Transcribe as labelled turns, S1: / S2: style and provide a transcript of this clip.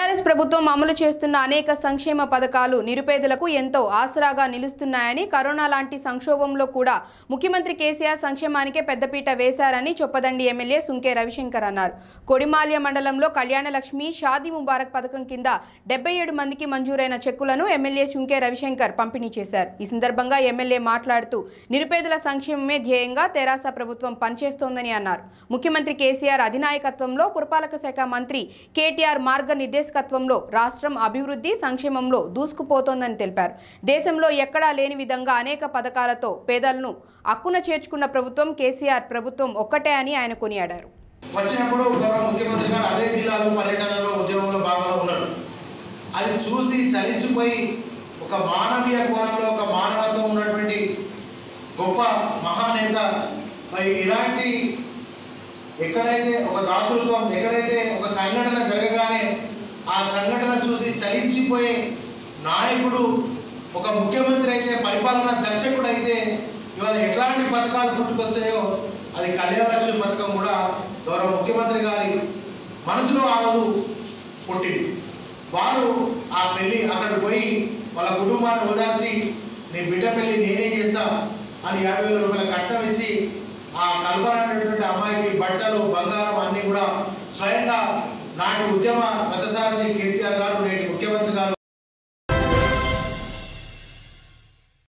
S1: here TRS ప్రభుత్వం అమలు చేస్తున్న అనేక సంక్షేమ పథకాలు నిరుపేదలకు ఎంతో ఆసరాగా నిలుస్తున్నాయని కరోనా లాంటి సంక్షోభంలో కూడా ముఖ్యమంత్రి కేసీఆర్ సంక్షేమానికే పెద్దపీట వేశారని చొప్పదండి ఎమ్మెల్యే సుంకే రవిశంకర్ అన్నారు. కొడిమాల్య మండలంలో కళ్యాణలక్ష్మి షాదీ ముబారక్ పథకం కింద డెబ్బై ఏడు మందికి మంజూరైన చెక్కులను ఎమ్మెల్యే సుంకే రవిశంకర్ పంపిణీ చేశారు. ఈ సందర్భంగా ఎమ్మెల్యే మాట్లాడుతూ నిరుపేదల సంక్షేమమే ధ్యేయంగా తెరాస ప్రభుత్వం పనిచేస్తోందని అన్నారు. ముఖ్యమంత్రి కేసీఆర్ అధినాయకత్వంలో పురపాలక శాఖ మంత్రి కేటీఆర్ నాయకత్వంలో రాష్ట్రం అభివృద్ధి సంక్షేమంలో దూసుకుపోతోందని తెలిపారు. దేశంలో ఎక్కడా లేని విధంగా అనేక పథకాలతో పేదలను అక్కున చేర్చుకున్న ప్రభుత్వం కేసీఆర్ ప్రభుత్వం ఒక్కటే అని ఆయన కొనియాడారు.
S2: వచ్చినప్పుడు గౌరవ ముఖ్యమంత్రి గారు అదే జిల్లాలో పర్యటనలో ఉద్యమంలో భాగంగా ఉన్నారు. అది చూసి చలించిపోయి ఒక మానవీయ కోణంలో ఒక మానవత్వం ఉన్నటువంటి గొప్ప మహానేత మరి ఇలాంటి ఎక్కడైతే ఒక దాతృత్వం ఎక్కడైతే ఒక సంఘటన సంఘటన చూసి చలించిపోయే నాయకుడు ఒక ముఖ్యమంత్రి అయితే పరిపాలనా దర్శకుడు అయితే ఇవాళ ఎట్లాంటి పథకాలు పుట్టుకొస్తాయో అది కళ్యాణ లక్ష్మి పథకం కూడా గౌరవ ముఖ్యమంత్రి గారి మనసులో ఆ పుట్టింది. వారు ఆ పెళ్ళి అక్కడ పోయి వాళ్ళ కుటుంబాన్ని ఓదార్చి నీ బిడ్డ పెళ్ళి నేనే చేస్తా అని యాభై వేల రూపాయల కట్నం ఇచ్చి ఆ కల్పన అనేటువంటి అమ్మాయికి బట్టలు బంగారం అన్నీ కూడా స్వయంగా నాటి ఉద్యమ రథసారథి కేసీఆర్ గారు నేటి ముఖ్యమంత్రి గారు